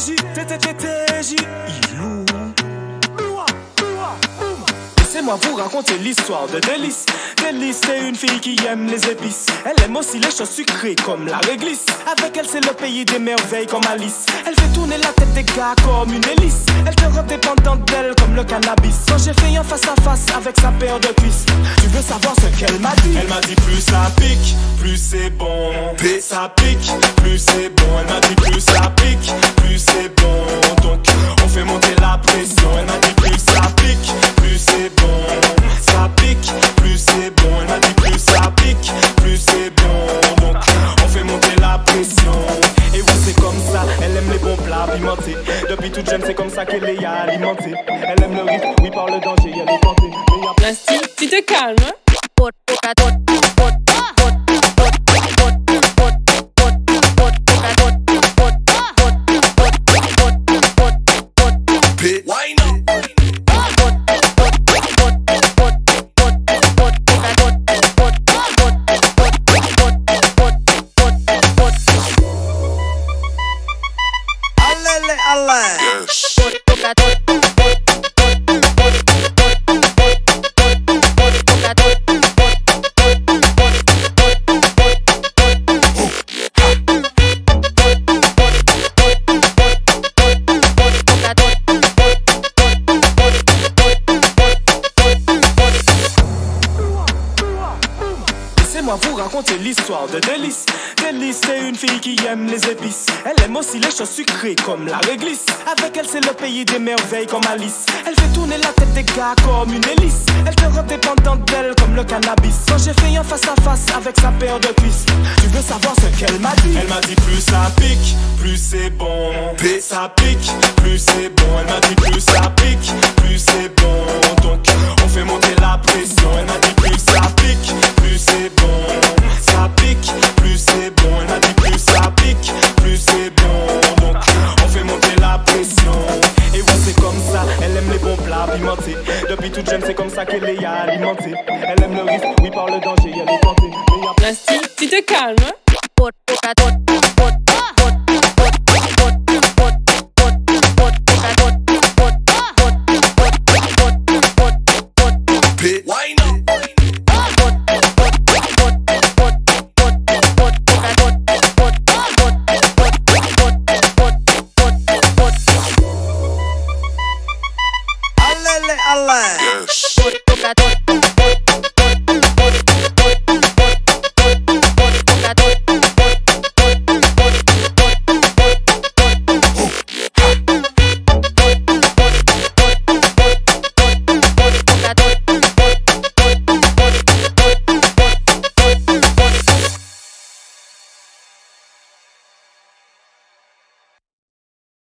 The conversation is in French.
TTJ, TTTJ, Vous raconter l'histoire de Délice. Délice, c'est une fille qui aime les épices. Elle aime aussi les choses sucrées comme la réglisse. Avec elle, c'est le pays des merveilles comme Alice. Elle fait tourner la tête des gars comme une hélice. Elle te rend dépendante d'elle comme le cannabis. Quand j'ai fait un face à face avec sa paire de cuisses, tu veux savoir ce qu'elle m'a dit? Elle m'a dit plus ça pique, plus c'est bon. Ça pique, plus c'est bon. Elle m'a dit plus ça pique, plus c'est bon. Donc on fait monter la pression. Depuis toute jeune, c'est comme ça qu'elle est alimentée. Elle aime le risque, oui, par le danger, elle est tentée. Mais y a Nasty, tu te calmes, hein? Vous raconter l'histoire de Délice. Délice, c'est une fille qui aime les épices. Elle aime aussi les choses sucrées comme la réglisse. Avec elle, c'est le pays des merveilles comme Alice. Elle fait tourner la tête des gars comme une hélice. Elle te rend dépendante d'elle comme le cannabis. Quand j'ai fait un face à face avec sa paire de cuisses, tu veux savoir ce qu'elle m'a dit? Elle m'a dit plus ça pique, plus c'est bon. Ça pique, plus c'est bon. Elle m'a dit plus ça pique, plus c'est bon. Donc on fait monter la pression. Depuis toute jeune, c'est comme ça qu'elle est alimentée. Elle aime le risque, oui, par le danger, elle est tentée. Mais y a Nasty, tu te calmes, hein?